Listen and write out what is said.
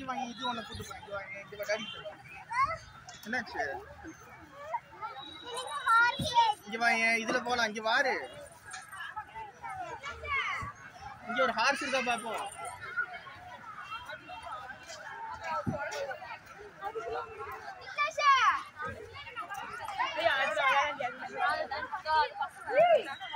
இது வாங்கி இது ஒன்று புட்டு பண்ணி வாங்கி இது வாங்கி என்னாச்சு இங்க வாங்க இதுல போலாம் இங்க வாரு இங்க ஒரு ஹார்ஸ் இருக்கா பாப்போம் Please.